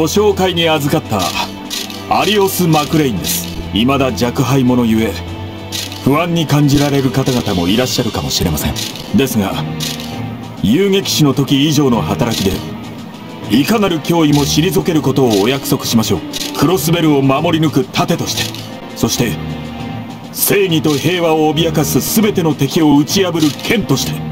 ご紹介に預かったアリオス・マクレインです。未だ若輩者ゆえ不安に感じられる方々もいらっしゃるかもしれません。ですが遊撃士の時以上の働きでいかなる脅威も退けることをお約束しましょう。クロスベルを守り抜く盾として。そして正義と平和を脅かす全ての敵を打ち破る剣として。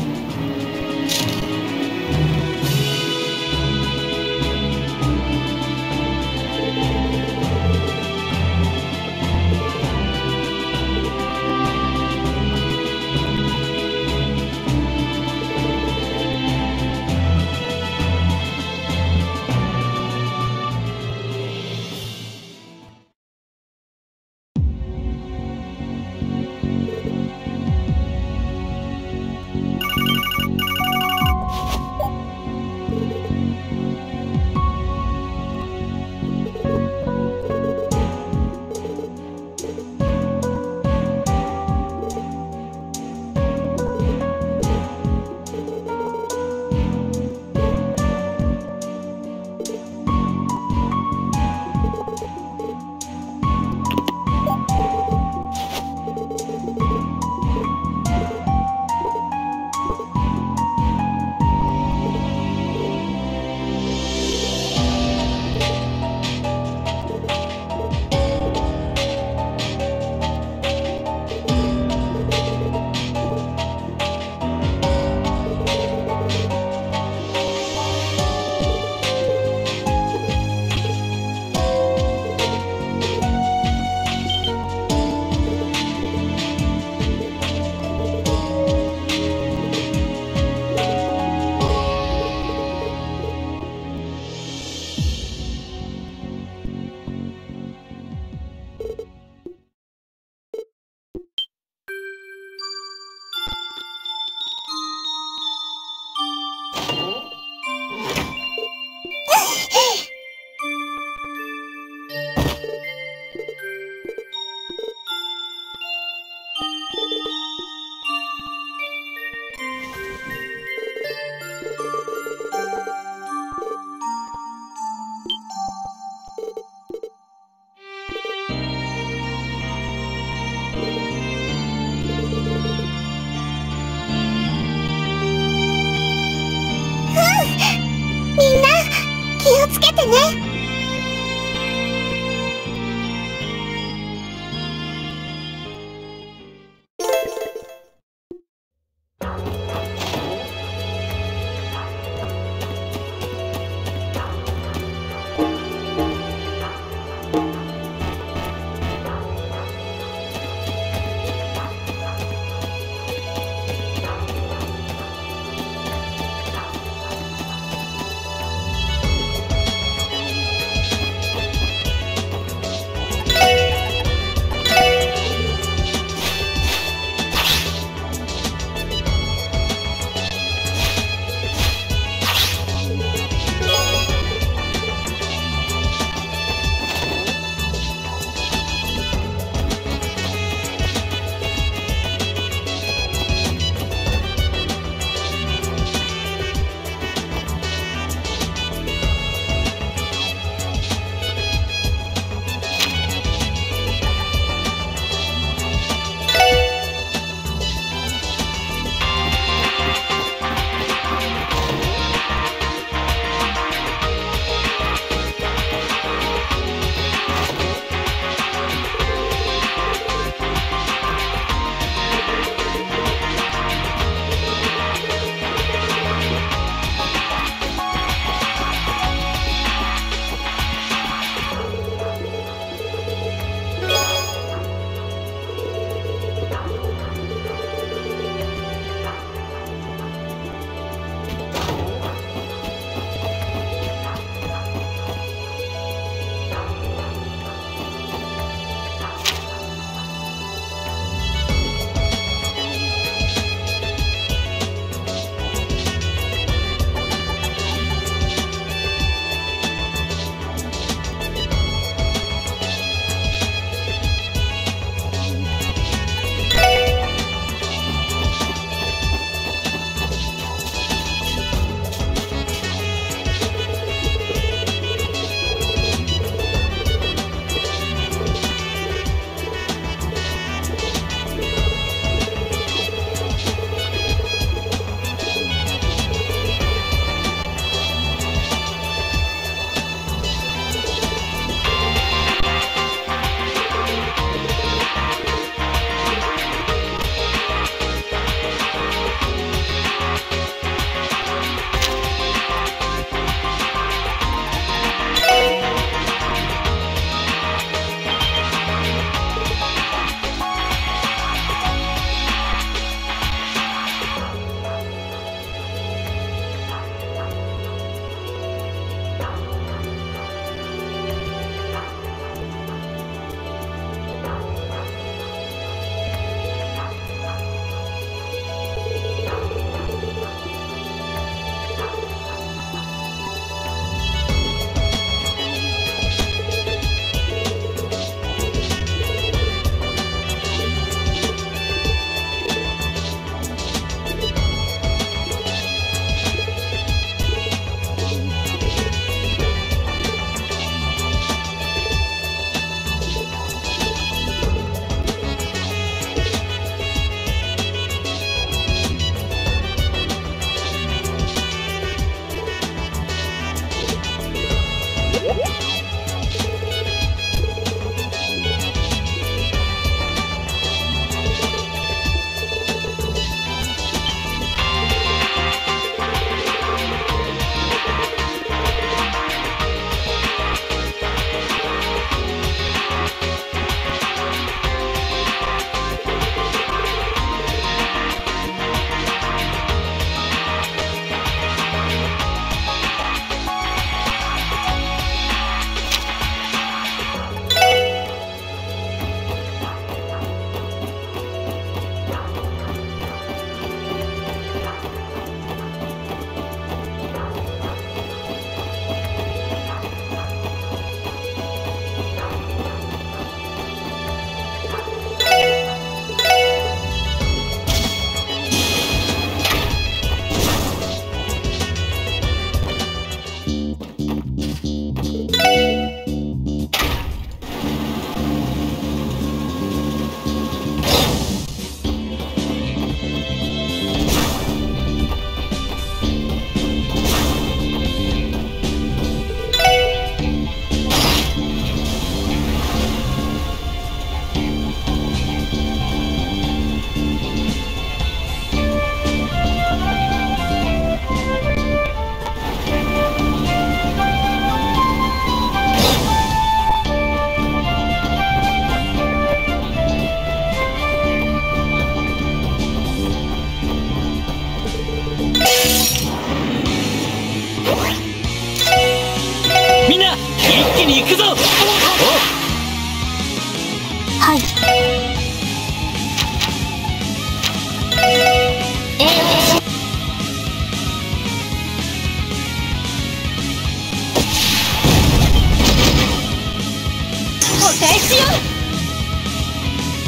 しよう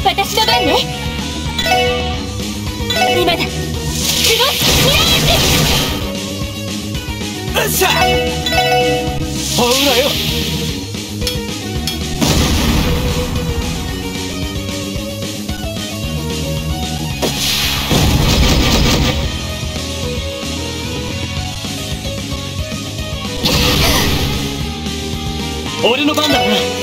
私の番ね。今だ。クロスミラージよっしゃ。ほらよ。俺の番だ。な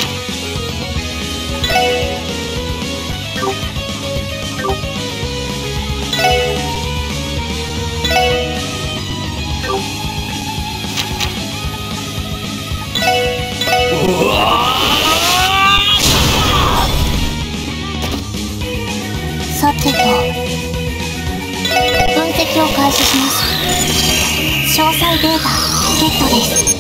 さてと分析を開始します詳細データゲットです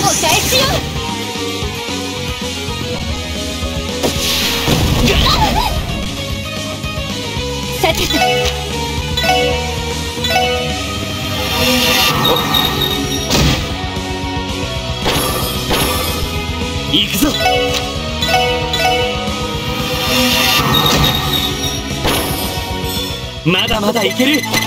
お返しよさてと行くぞ。まだまだいける。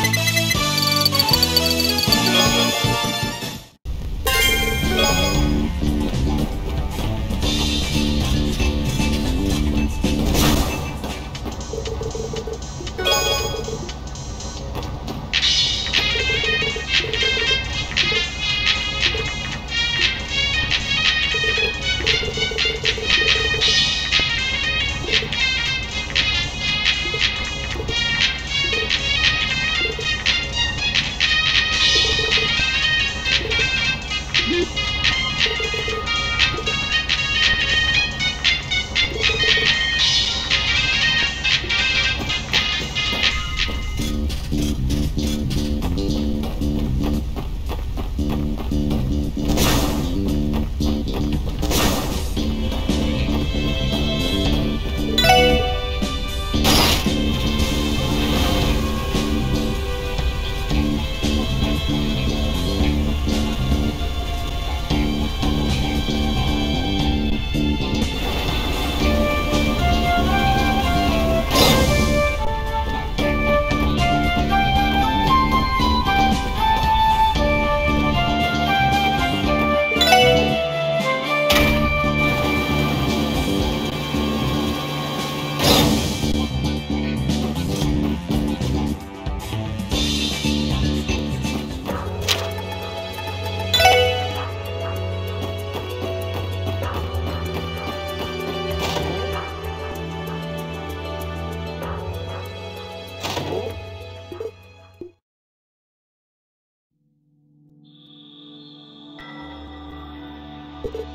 you